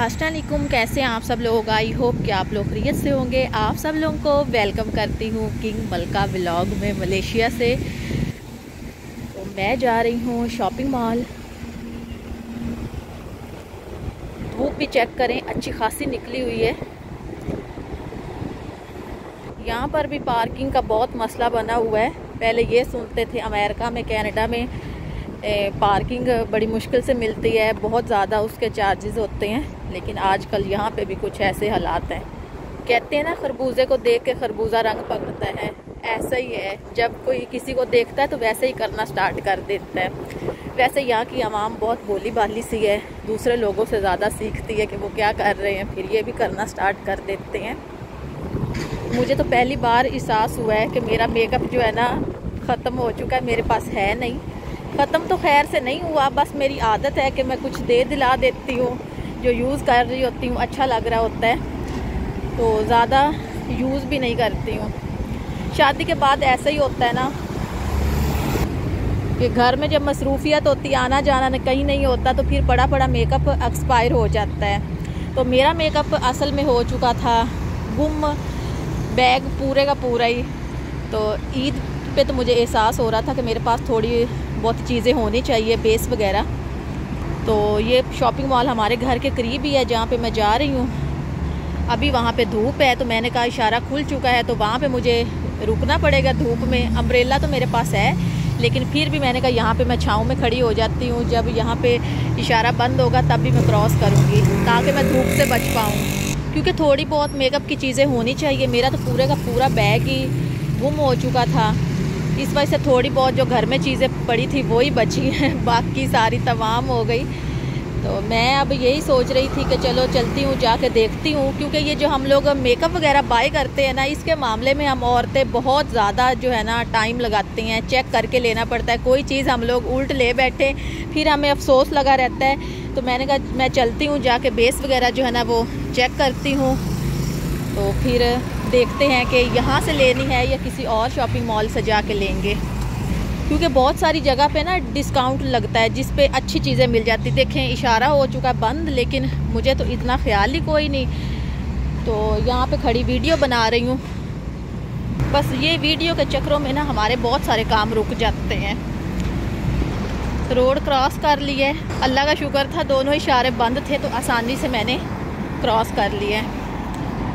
असलकुम कैसे आप सब लोग? आई होप कि आप लोग खरीत से होंगे। आप सब लोगों को वेलकम करती हूँ किंग मलका ब्लॉग में मलेशिया से। तो मैं जा रही हूँ शॉपिंग मॉल धूप भी चेक करें, अच्छी खासी निकली हुई है। यहाँ पर भी पार्किंग का बहुत मसला बना हुआ है। पहले ये सुनते थे अमेरिका में, कनाडा में। पार्किंग बड़ी मुश्किल से मिलती है, बहुत ज़्यादा उसके चार्जेस होते हैं, लेकिन आजकल यहाँ पे भी कुछ ऐसे हालात हैं। कहते हैं ना, खरबूजे को देख के खरबूजा रंग पकड़ता है, ऐसा ही है। जब कोई किसी को देखता है तो वैसे ही करना स्टार्ट कर देता है। वैसे यहाँ की आवाम बहुत बोली बाली सी है, दूसरे लोगों से ज़्यादा सीखती है कि वो क्या कर रहे हैं, फिर ये भी करना स्टार्ट कर देते हैं। मुझे तो पहली बार एहसास हुआ है कि मेरा मेकअप जो है ना, ख़त्म हो चुका है, मेरे पास है नहीं। ख़त्म तो खैर से नहीं हुआ, बस मेरी आदत है कि मैं कुछ दे दिला देती हूँ, जो यूज़ कर रही होती हूँ अच्छा लग रहा होता है तो ज़्यादा यूज़ भी नहीं करती हूँ। शादी के बाद ऐसा ही होता है ना, कि घर में जब मसरूफियत होती आना जाना कहीं नहीं होता तो फिर बड़ा बड़ा मेकअप एक्सपायर हो जाता है। तो मेरा मेकअप असल में हो चुका था गुम बैग पूरे का पूरा ही। तो ईद पे तो मुझे एहसास हो रहा था कि मेरे पास थोड़ी बहुत चीज़ें होनी चाहिए बेस वगैरह। तो ये शॉपिंग मॉल हमारे घर के करीब ही है, जहाँ पे मैं जा रही हूँ। अभी वहाँ पे धूप है तो मैंने कहा इशारा खुल चुका है तो वहाँ पे मुझे रुकना पड़ेगा धूप में। अम्ब्रेला तो मेरे पास है, लेकिन फिर भी मैंने कहा यहाँ पे मैं छाँव में खड़ी हो जाती हूँ। जब यहाँ पे इशारा बंद होगा, तब भी मैं क्रॉस करूँगी, ताकि मैं धूप से बच पाऊँ। क्योंकि थोड़ी बहुत मेकअप की चीज़ें होनी चाहिए। मेरा तो पूरे का पूरा बैग ही गुम हो चुका था। इस वजह से थोड़ी बहुत जो घर में चीज़ें पड़ी थी वही बची हैं। बाकी सारी तमाम हो गई। तो मैं अब यही सोच रही थी कि चलो चलती हूँ, जाके देखती हूँ, क्योंकि ये जो हम लोग मेकअप वगैरह बाय करते हैं ना, इसके मामले में हम औरतें बहुत ज़्यादा जो है ना टाइम लगाती हैं चेक करके लेना पड़ता है। कोई चीज़ हम लोग उल्ट ले बैठे, फिर हमें अफसोस लगा रहता है। तो मैंने कहा, मैं चलती हूँ, जाके बेस वगैरह जो है ना, वो चेक करती हूँ। तो फिर देखते हैं कि यहाँ से लेनी है या किसी और शॉपिंग मॉल से जाके लेंगे। क्योंकि बहुत सारी जगह पे ना डिस्काउंट लगता है, जिस पे अच्छी चीज़ें मिल जाती देखें, इशारा हो चुका बंद, लेकिन मुझे तो इतना ख्याल ही कोई नहीं। तो यहाँ पे खड़ी वीडियो बना रही हूँ। बस ये वीडियो के चक्रों में ना हमारे बहुत सारे काम रुक जाते हैं। रोड क्रॉस कर लिए। अल्लाह का शुक्र था, दोनों इशारे बंद थे तो आसानी से मैंने क्रॉस कर लिए।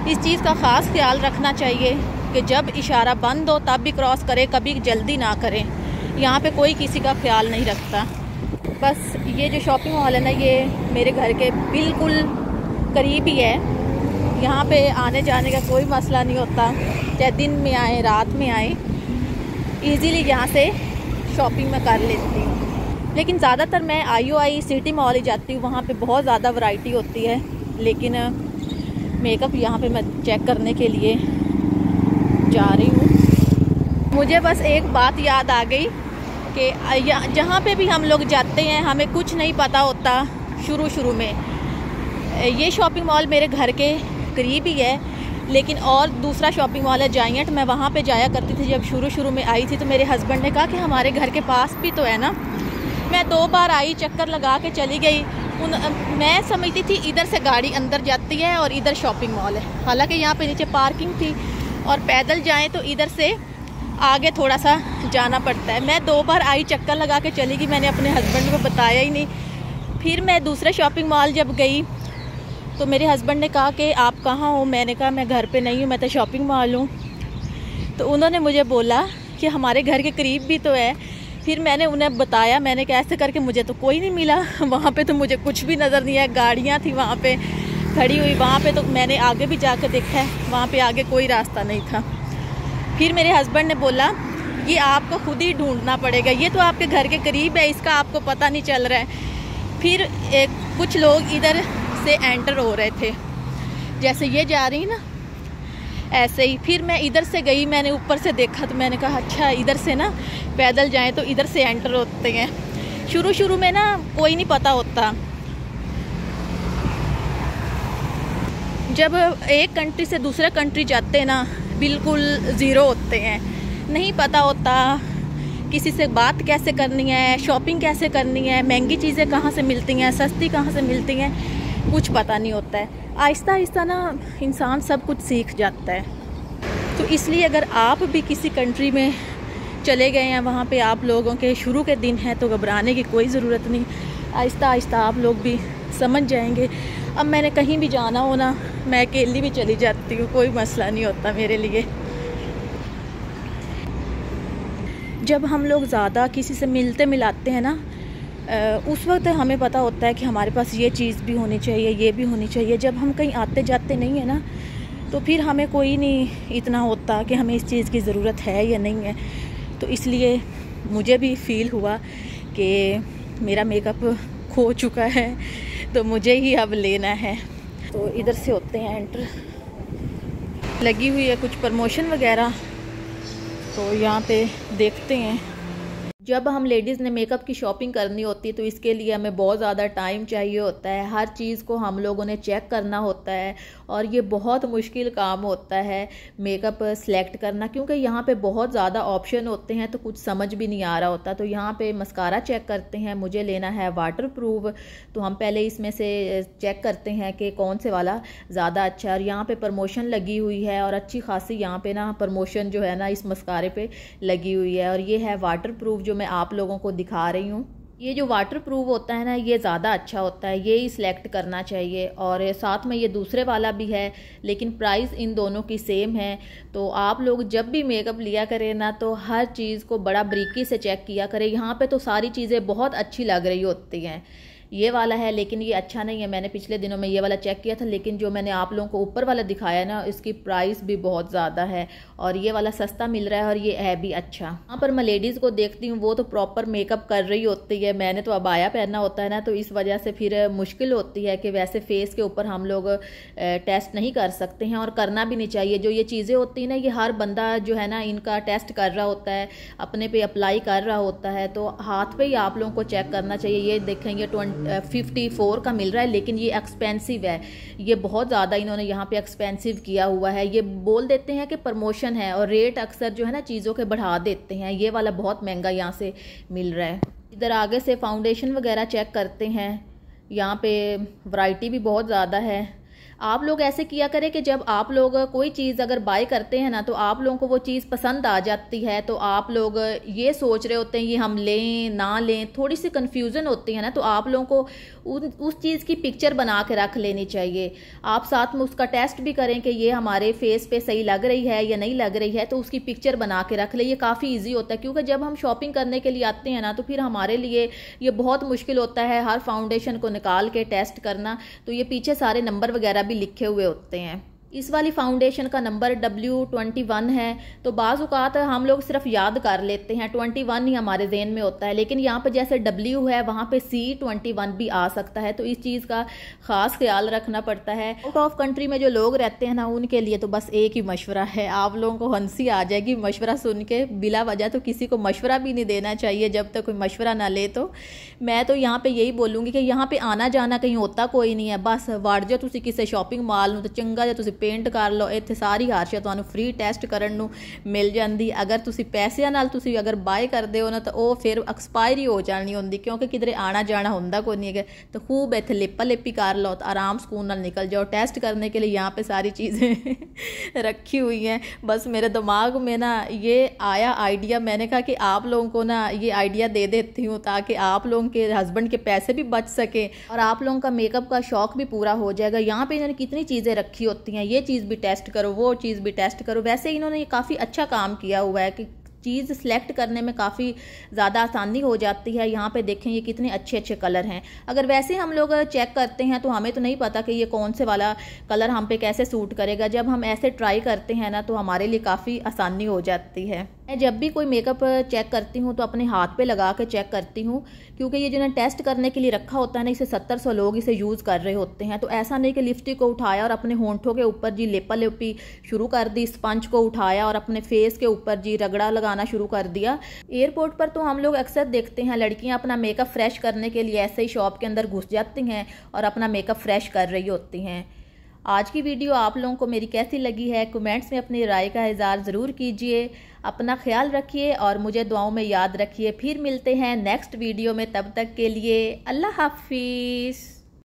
इस चीज़ का ख़ास ख्याल रखना चाहिए कि जब इशारा बंद हो तब भी क्रॉस करें, कभी जल्दी ना करें। यहाँ पे कोई किसी का ख्याल नहीं रखता। बस ये जो शॉपिंग मॉल है ना, ये मेरे घर के बिल्कुल करीब ही है। यहाँ पे आने जाने का कोई मसला नहीं होता। चाहे दिन में आए, रात में आए इजीली यहाँ से शॉपिंग में कर लेती हूँ। लेकिन ज़्यादातर मैं आई आई सिटी मॉल ही जाती हूँ। वहाँ पे बहुत ज़्यादा वैरायटी होती है। लेकिन मेकअप यहाँ पे मैं चेक करने के लिए जा रही हूँ। मुझे बस एक बात याद आ गई कि जहाँ पे भी हम लोग जाते हैं, हमें कुछ नहीं पता होता शुरू शुरू में। ये शॉपिंग मॉल मेरे घर के करीब ही है, लेकिन और दूसरा शॉपिंग मॉल है जाइंट मैं वहाँ पे जाया करती थी जब शुरू शुरू में आई थी तो मेरे हस्बैंड ने कहा कि हमारे घर के पास भी तो है ना। मैं दो बार आई, चक्कर लगा के चली गई उन मैं समझती थी इधर से गाड़ी अंदर जाती है और इधर शॉपिंग मॉल है। हालाँकि यहाँ पे नीचे पार्किंग थी और पैदल जाएँ तो इधर से आगे थोड़ा सा जाना पड़ता है। मैं दो बार आई चक्कर लगा के चली गई मैंने अपने हस्बैंड को बताया ही नहीं। फिर मैं दूसरे शॉपिंग मॉल जब गई तो मेरे हस्बैंड ने कहा कि आप कहाँ हो? मैंने कहा, मैं घर पे नहीं हूँ, मैं तो शॉपिंग मॉल हूँ। तो उन्होंने मुझे बोला कि हमारे घर के करीब भी तो है फिर मैंने उन्हें बताया, मैंने कि ऐसे करके मुझे तो कोई नहीं मिला। वहाँ पे तो मुझे कुछ भी नज़र नहीं आया। गाड़ियाँ थी वहाँ पे, खड़ी हुई वहाँ पे तो मैंने आगे भी जाकर देखा है, वहाँ पे आगे कोई रास्ता नहीं था। फिर मेरे हस्बैंड ने बोला, ये आपको खुद ही ढूंढना पड़ेगा। ये तो आपके घर के करीब है, इसका आपको पता नहीं चल रहा है। फिर एक, कुछ लोग इधर से एंटर हो रहे थे। जैसे ये जा रही ना ऐसे ही। फिर मैं इधर से गई, मैंने ऊपर से देखा तो मैंने कहा अच्छा इधर से ना पैदल जाएँ तो इधर से एंटर होते हैं। शुरू शुरू में ना कोई नहीं पता होता। जब एक कंट्री से दूसरे कंट्री जाते हैं ना, बिल्कुल ज़ीरो होते हैं। नहीं पता होता किसी से बात कैसे करनी है शॉपिंग कैसे करनी है, महँगी चीज़ें कहाँ से मिलती हैं, सस्ती कहाँ से मिलती हैं। कुछ पता नहीं होता है। आहिस्ता आहिस्ता ना इंसान सब कुछ सीख जाता है। तो इसलिए अगर आप भी किसी कंट्री में चले गए हैं, वहाँ पे आप लोगों के शुरू के दिन हैं तो घबराने की कोई ज़रूरत नहीं। आहिस्ता आहिस्ता आप लोग भी समझ जाएँगे। अब मैंने कहीं भी जाना हो ना, मैं अकेली भी चली जाती हूँ, कोई मसला नहीं होता मेरे लिए। जब हम लोग ज़्यादा किसी से मिलते मिलाते हैं ना उस वक्त हमें पता होता है कि हमारे पास ये चीज़ भी होनी चाहिए, ये भी होनी चाहिए। जब हम कहीं आते जाते नहीं है ना तो फिर हमें कोई नहीं इतना होता कि हमें इस चीज़ की ज़रूरत है या नहीं है। तो इसलिए मुझे भी फील हुआ कि मेरा मेकअप खो चुका है तो मुझे ही अब लेना है। तो इधर से होते हैं एंटर लगी हुई है कुछ प्रमोशन वगैरह तो यहाँ पे देखते हैं। जब हम लेडीज़ ने मेकअप की शॉपिंग करनी होती है तो इसके लिए हमें बहुत ज़्यादा टाइम चाहिए होता है। हर चीज़ को हम लोगों ने चेक करना होता है और ये बहुत मुश्किल काम होता है मेकअप सेलेक्ट करना, क्योंकि यहाँ पे बहुत ज़्यादा ऑप्शन होते हैं तो कुछ समझ भी नहीं आ रहा होता। तो यहाँ पे मस्कारा चेक करते हैं, मुझे लेना है वाटर प्रूफ तो हम पहले इसमें से चेक करते हैं कि कौन से वाला ज़्यादा अच्छा है। और यहाँ पर प्रमोशन लगी हुई है और अच्छी खासी यहाँ पर ना प्रमोशन जो है ना इस मस्कारे पर लगी हुई है। और ये है वाटर प्रूफ जो मैं आप लोगों को दिखा रही हूँ। ये जो वाटर प्रूफ होता है ना, ये ज़्यादा अच्छा होता है। ये ही सिलेक्ट करना चाहिए और साथ में ये दूसरे वाला भी है, लेकिन प्राइस इन दोनों की सेम है। तो आप लोग जब भी मेकअप लिया करें ना तो हर चीज़ को बड़ा बरीकी से चेक किया करें। यहाँ पे तो सारी चीज़ें बहुत अच्छी लग रही होती हैं। ये वाला है, लेकिन ये अच्छा नहीं है। मैंने पिछले दिनों में ये वाला चेक किया था, लेकिन जो मैंने आप लोगों को ऊपर वाला दिखाया ना, इसकी प्राइस भी बहुत ज़्यादा है और ये वाला सस्ता मिल रहा है और ये है भी अच्छा। यहाँ पर मैं लेडीज़ को देखती हूँ, वो तो प्रॉपर मेकअप कर रही होती है। मैंने तो अबाया पहनना होता है ना तो इस वजह से फिर मुश्किल होती है कि वैसे फेस के ऊपर हम लोग टेस्ट नहीं कर सकते हैं और करना भी नहीं चाहिए। जो ये चीज़ें होती हैं ना, ये हर बंदा जो है ना, इनका टेस्ट कर रहा होता है, अपने पे अप्लाई कर रहा होता है तो हाथ पे ही आप लोगों को चेक करना चाहिए। ये देखेंगे ट्वेंटी फिफ्टी फोर का मिल रहा है, लेकिन ये एक्सपेंसिव है। ये बहुत ज़्यादा इन्होंने यहाँ पे एक्सपेंसिव किया हुआ है। ये बोल देते हैं कि प्रमोशन है और रेट अक्सर जो है ना चीज़ों के बढ़ा देते हैं। ये वाला बहुत महँगा यहाँ से मिल रहा है। इधर आगे से फाउंडेशन वगैरह चेक करते हैं। यहाँ पे वैरायटी भी बहुत ज़्यादा है। आप लोग ऐसे किया करें कि जब आप लोग कोई चीज़ अगर बाय करते हैं ना तो आप लोगों को वो चीज़ पसंद आ जाती है तो आप लोग ये सोच रहे होते हैं, ये हम लें, ना लें, थोड़ी सी कन्फ्यूज़न होती है ना तो आप लोगों को उस चीज़ की पिक्चर बना के रख लेनी चाहिए। आप साथ में उसका टेस्ट भी करें कि ये हमारे फेस पे सही लग रही है या नहीं लग रही है तो उसकी पिक्चर बना के रख ले। ये काफ़ी ईजी होता है, क्योंकि जब हम शॉपिंग करने के लिए आते हैं ना तो फिर हमारे लिए ये बहुत मुश्किल होता है, हर फाउंडेशन को निकाल के टेस्ट करना। तो ये पीछे सारे नंबर वगैरह भी लिखे हुए होते हैं। इस वाली फाउंडेशन का नंबर डब्ल्यू ट्वेंटी वन है तो बाज़ात हम लोग सिर्फ़ याद कर लेते हैं ट्वेंटी वन ही हमारे जेन में होता है, लेकिन यहाँ पर जैसे डब्ल्यू है, वहाँ पे सी ट्वेंटी वन भी आ सकता है तो इस चीज़ का ख़ास ख्याल रखना पड़ता है। आउट ऑफ़ कंट्री में जो लोग रहते हैं ना, उनके लिए तो बस एक ही मशवरा है, आप लोगों को हँसी आ जाएगी मशवरा सुन के, बिला वजह तो किसी को मशवरा भी नहीं देना चाहिए, जब तक कोई मशवरा ना ले तो। मैं तो यहाँ पर यही बोलूँगी कि यहाँ पर आना जाना कहीं होता कोई नहीं है, बस वड़ जाओ तुम किसी शॉपिंग मॉल में तो चंगा जो ਪੇਂਟ ਕਰ ਲਓ ਇੱਥੇ ਸਾਰੀ ਹਾਰਸ਼ਾ ਤੁਹਾਨੂੰ ਫ੍ਰੀ ਟੈਸਟ ਕਰਨ ਨੂੰ ਮਿਲ ਜਾਂਦੀ ਅਗਰ ਤੁਸੀਂ ਪੈਸਿਆਂ ਨਾਲ ਤੁਸੀਂ ਅਗਰ ਬਾਏ ਕਰਦੇ ਹੋ ਨਾ ਤਾਂ ਉਹ ਫਿਰ ਐਕਸਪਾਇਰੀ ਹੋ ਜਾਣੀ ਹੁੰਦੀ ਕਿਉਂਕਿ ਕਿਧਰੇ ਆਣਾ ਜਾਣਾ ਹੁੰਦਾ ਕੋਈ ਨਹੀਂ ਹੈ ਤਾਂ ਖੂਬ ਇੱਥੇ ਲਿਪਾ ਲਿਪੀ ਕਰ ਲਓ ਤਾਂ ਆਰਾਮ ਸਕੂਨ ਨਾਲ ਨਿਕਲ ਜਾਓ टेस्ट करने के लिए यहाँ पे सारी चीज़ें रखी हुई हैं बस मेरे दिमाग में ना ये आया आइडिया मैंने कहा कि आप लोगों को ना ये आइडिया दे देती हूँ ताकि आप लोगों के हस्बैंड के पैसे भी बच सकें और आप लोगों का मेकअप का शौक भी पूरा हो जाएगा यहाँ पे इन्होंने कितनी चीज़ें रखी होती हैं ये चीज़ भी टेस्ट करो, वो चीज़ भी टेस्ट करो। वैसे इन्होंने ये काफ़ी अच्छा काम किया हुआ है कि चीज़ सेलेक्ट करने में काफ़ी ज़्यादा आसानी हो जाती है। यहाँ पे देखें ये कितने अच्छे अच्छे कलर हैं। अगर वैसे हम लोग चेक करते हैं तो हमें तो नहीं पता कि ये कौन से वाला कलर हम पे कैसे सूट करेगा। जब हम ऐसे ट्राई करते हैं ना तो हमारे लिए काफ़ी आसानी हो जाती है। मैं जब भी कोई मेकअप चेक करती हूँ तो अपने हाथ पे लगा के चेक करती हूँ, क्योंकि ये जिन्हें टेस्ट करने के लिए रखा होता है ना, इसे सत्तर सौ लोग इसे यूज़ कर रहे होते हैं। तो ऐसा नहीं कि लिपस्टिक को उठाया और अपने होंठों के ऊपर जी लेपा लेपी शुरू कर दी स्पंज को उठाया और अपने फेस के ऊपर जी रगड़ा लगाना शुरू कर दिया। एयरपोर्ट पर तो हम लोग अक्सर देखते हैं, लड़कियाँ अपना मेकअप फ्रेश करने के लिए ऐसे ही शॉप के अंदर घुस जाती हैं और अपना मेकअप फ्रेश कर रही होती हैं। आज की वीडियो आप लोगों को मेरी कैसी लगी है कमेंट्स में अपनी राय का इजहार ज़रूर कीजिए, अपना ख्याल रखिए और मुझे दुआओं में याद रखिए। फिर मिलते हैं नेक्स्ट वीडियो में, तब तक के लिए अल्लाह हाफिज़।